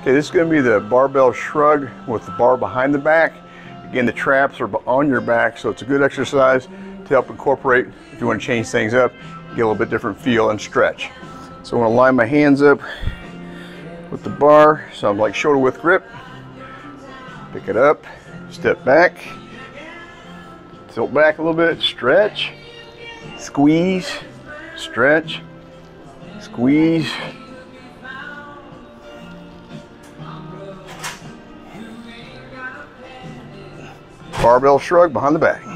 Okay, this is going to be the barbell shrug with the bar behind the back. Again, the traps are on your back, so it's a good exercise to help incorporate if you want to change things up, get a little bit different feel and stretch. So I'm going to line my hands up with the bar, so I'm like shoulder width grip. Pick it up, step back, tilt back a little bit, stretch, squeeze, stretch, squeeze, barbell shrug behind the back.